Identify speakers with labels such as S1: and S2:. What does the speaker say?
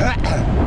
S1: Ha